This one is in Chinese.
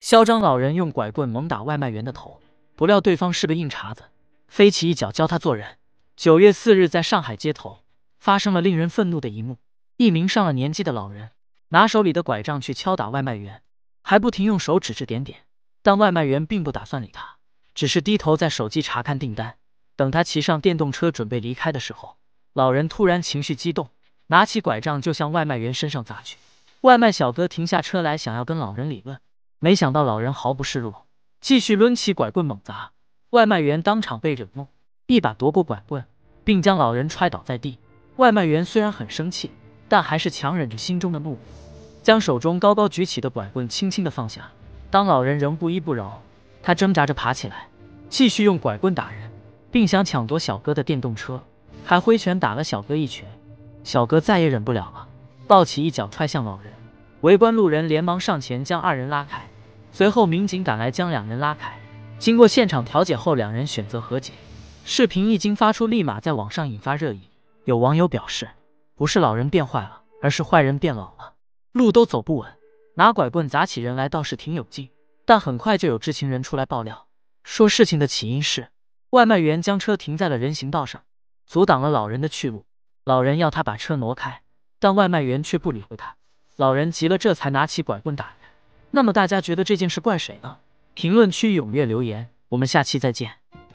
嚣张老人用拐棍猛打外卖员的头，不料对方是个硬茬子，飞起一脚教他做人。九月四日，在上海街头发生了令人愤怒的一幕：一名上了年纪的老人拿手里的拐杖去敲打外卖员，还不停用手指指点点，但外卖员并不打算理他，只是低头在手机查看订单。等他骑上电动车准备离开的时候，老人突然情绪激动，拿起拐杖就向外卖员身上砸去。外卖小哥停下车来，想要跟老人理论。没想到老人毫不示弱，继续抡起拐棍猛砸，外卖员当场被惹怒，一把夺过拐棍，并将老人踹倒在地。外卖员虽然很生气，但还是强忍着心中的怒火，将手中高高举起的拐棍轻轻的放下。当老人仍不依不饶，他挣扎着爬起来，继续用拐棍打人，并想抢夺小哥的电动车，还挥拳打了小哥一拳。小哥再也忍不了了，抱起一脚踹向老人。围观路人连忙上前将二人拉开，随后民警赶来将两人拉开。经过现场调解后，两人选择和解。视频一经发出，立马在网上引发热议。有网友表示，不是老人变坏了，而是坏人变老了，路都走不稳，拿拐棍砸起人来倒是挺有劲。但很快就有知情人出来爆料，说事情的起因是外卖员将车停在了人行道上，阻挡了老人的去路。老人要他把车挪开，但外卖员却不理会他。老人急了，这才拿起拐棍打人。那么大家觉得这件事怪谁呢？评论区踊跃留言，我们下期再见。